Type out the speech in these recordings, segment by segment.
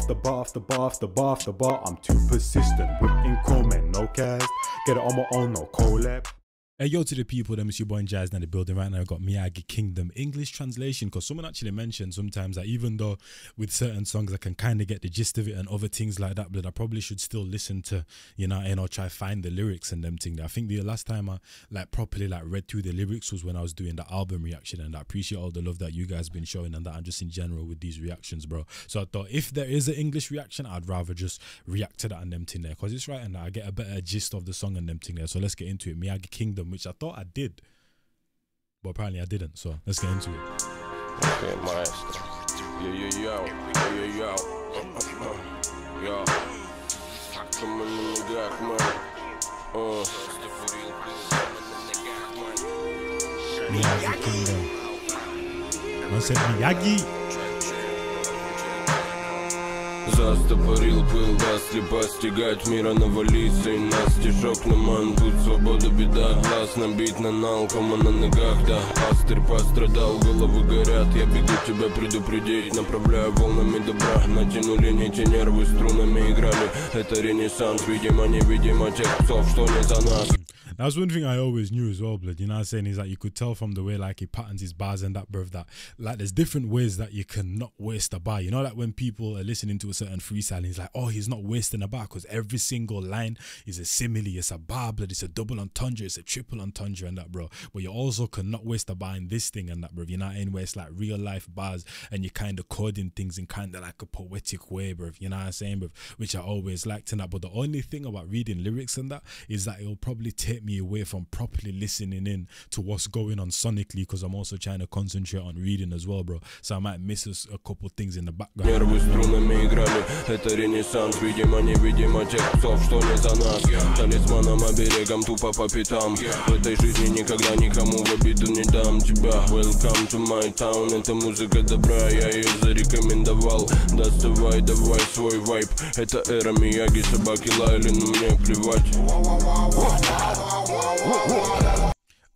after bar after bar after bar after bar. I'm too persistent with income no cast. Get it on my own, no collab. Hey, yo to the people, them it's your boy Njies in the building right now. I've got Miyagi Kingdom English translation because someone actually mentioned sometimes that even though with certain songs I can kind of get the gist of it and other things like that, but I probably should still listen to, you know, and I'll try find the lyrics and them things. I think the last time I like properly like read through the lyrics was when I was doing the album reaction, and I appreciate all the love that you guys been showing and that and just in general with these reactions, bro. So I thought if there is an English reaction, I'd rather just react to that and them thing there because it's right and I get a better gist of the song and them thing there. So let's get into it. Miyagi Kingdom which I thought I did, but apparently I didn't. So let's get into it. Okay, maestro. Yo, yo, yo, yo, yo, yo. Yo. Come on, nigga, come on. Uh. Miyagi Kingdom. Man said Miyagi. Застопорил пыл, даст постигать мира навалиться И нас стишок на ман, тут свобода беда Глаз набит на налком, а на ногах, да. Пастырь пострадал, головы горят Я бегу тебя предупредить, направляю волнами добра Натянули нити, нервы струнами играли. Это ренессанс, видимо, невидимо тех псов, что не за нас That's one thing I always knew as well, blood. You know what I'm saying? Is that you could tell from the way like he patterns his bars and that, bruv, that like there's different ways that you cannot waste a bar. You know, like when people are listening to a certain freestyle, he's like, oh, he's not wasting a bar because every single line is a simile, it's a bar, blood, it's a double entendre, it's a triple entendre and that, bro. But you also cannot waste a bar in this thing and that, bro. You know what I mean? Where it's like real life bars and you're kind of coding things in kind of like a poetic way, bro. You know what I'm saying, bro? Which I always liked and that. But the only thing about reading lyrics and that is that it'll probably take me me away from properly listening in to what's going on sonically because I'm also trying to concentrate on reading as well, bro. So I might miss a, couple things in the background. Видимо, невидимо. Что не за нас? Талисманом оберегом тупо по В этой жизни никогда никому в обиду не дам тебя. Welcome to my town, это музыка добра, я ее зарекомендовал. Доставай, давай свой вайп Это эра Мияги, собаки лаяли, но мне плевать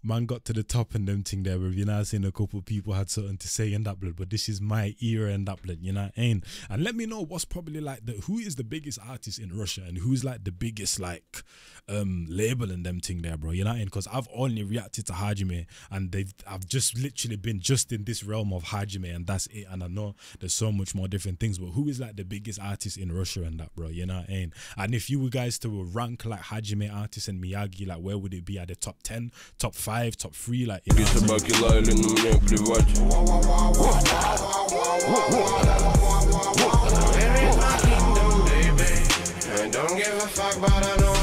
man got to the top and them thing there, but you know, I seen a couple people had something to say in that blood, but this is my era and that blood, you know, ain't. And let me know what's probably like the who is the biggest artist in Russia and who's like the biggest like um label and them thing there, bro. You know, what I mean? because I've only reacted to Hajime and they've I've just literally been just in this realm of Hajime and that's it. And I know there's so much more different things, but who is like the biggest artist in Russia and that, bro? You know, what I mean? and if you were guys to rank like Hajime artists and Miyagi, like where would it be at the top ten, top five? five, top three, like you know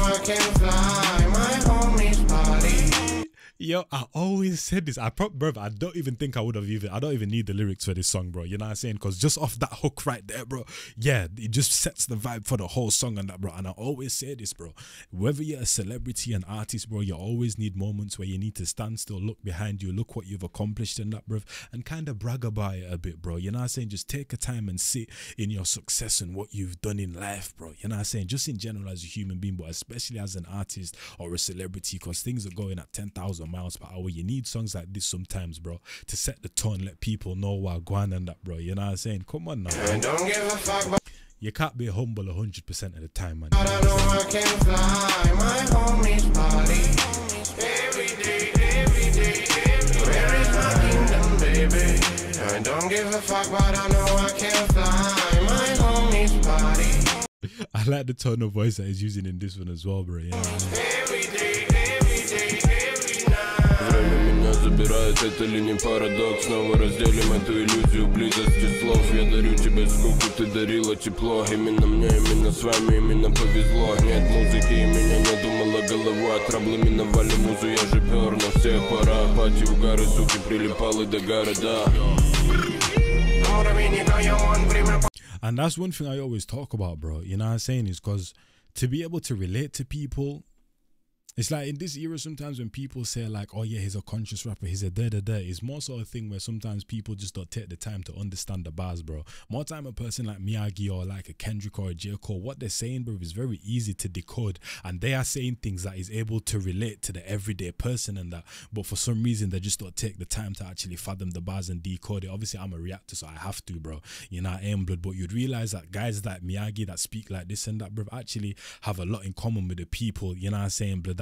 Yo, I always said this. I bro, I don't even think I would have even, I don't even need the lyrics for this song, bro. You know what I'm saying? Because just off that hook right there, bro, yeah, it just sets the vibe for the whole song and that, bro. And I always say this, bro. Whether you're a celebrity, an artist, bro, you always need moments where you need to stand still, look behind you, look what you've accomplished in that, bro, and kind of brag about it a bit, bro. You know what I'm saying? Just take a time and sit in your success and what you've done in life, bro. You know what I'm saying? Just in general as a human being, but especially as an artist or a celebrity, because things are going at 10,000 miles per hour. You need songs like this sometimes, bro, to set the tone, let people know what going and that, bro. You know what I'm saying? Come on now. Don't give a fuck you can't be humble 100% of the time, man. I know I can fly, my homies party. Every day, every day, every Where is my kingdom, baby? I don't give a fuck, but I know I can fly, my homies party. I like the tone of voice that he's using in this one as well, bro. You Время меня забирает, это ли не парадокс? Снова разделим эту иллюзию близости слов. Я дарю тебе скуку, ты дарила тепло. Именно мне, именно с вами, именно повезло. Нет музыки, и меня не думала голова. Траблы миновали музу, я же пер на всех пора Пати в горы, суки, прилипалы до города. And that's one thing I always talk about, bro. You know what I'm saying? Is because to be able to relate to people it's like in this era, sometimes when people say like, "Oh yeah, he's a conscious rapper," he's a da da da. It's more sort of thing where sometimes people just don't take the time to understand the bars, bro. More time a person like Miyagi or like a Kendrick or a J Cole, what they're saying, bro, is very easy to decode, and they are saying things that is able to relate to the everyday person and that. But for some reason, they just don't take the time to actually fathom the bars and decode it. Obviously, I'm a reactor, so I have to, bro. You know, I am blood, but you'd realize that guys like Miyagi that speak like this and that, bro, actually have a lot in common with the people. You know, what I'm saying, blood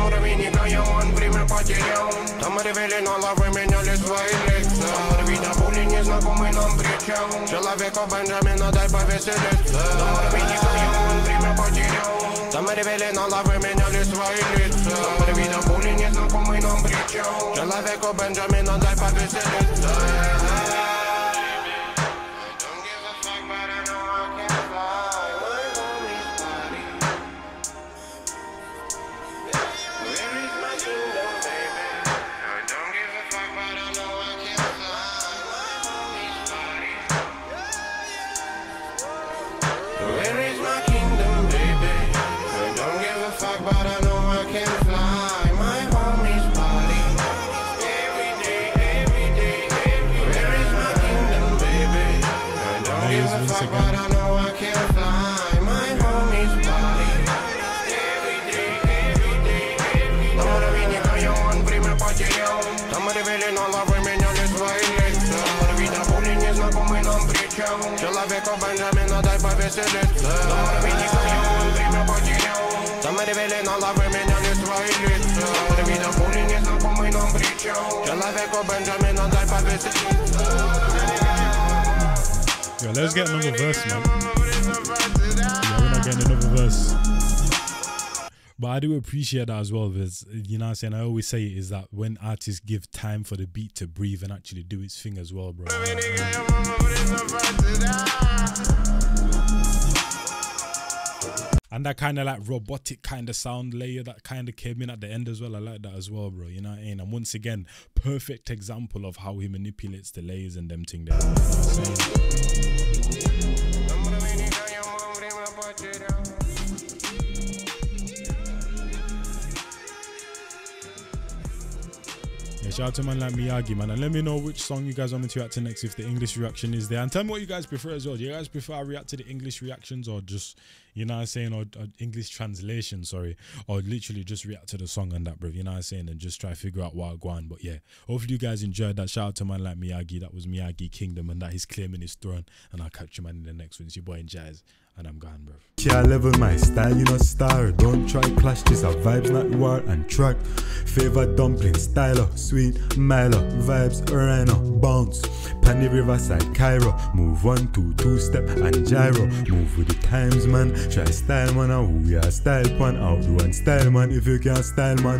именно повезло. Нет музыки, и меня не думала голова. Траблы миновали музу, я же пер на всех пора. Пати, угары, суки, прилипалы до города. уровень играем, он время потерял Там ревели на лавы, меняли свои лица Видно пули незнакомый нам причал Человеку Бенджамина дай повеселиться на лавы, меняли свои лица Видно пули незнакомый нам причал Человеку Бенджамина дай повеселиться Человеку Бенджамина дай повеселиться время потерял Там ревели на лавы меняли свои лица Видно пули незнакомый нам причал Человеку Бенджамина дай повеселиться Yo, let's get another verse, man. Yeah, we're not getting another verse. But I do appreciate that as well because you know what I'm saying I always say is that when artists give time for the beat to breathe and actually do its thing as well, bro. And that kind of like robotic kind of sound layer that kind of came in at the end as well. I like that as well, bro. You know what I mean? And once again, perfect example of how he manipulates the layers and them thing there. You know shout out to man like Miyagi, man. And let me know which song you guys want me to react to next if the English reaction is there. And tell me what you guys prefer as well. Do you guys prefer I react to the English reactions or just, you know I'm saying, or, or English translation, sorry, or literally just react to the song and that, bro. You know I'm saying? And just try to figure out what I go on. But yeah, hopefully you guys enjoyed that. Shout out to man like Miyagi. That was Miyagi Kingdom and that he's claiming his throne. And I'll catch you man in the next one. It's your boy Njies and I'm gone, bro. Can't level my style, you know, star. Don't try clash, this a vibes, not war and track. Favorite dumpling, style, sweet, Milo, vibes, rhino, bounce. Panny Riverside, Cairo. Move one, two, two step and gyro. Move with the times, man. Try style, man. Who ya style, man? Outdo and style, man. If you can't style, man.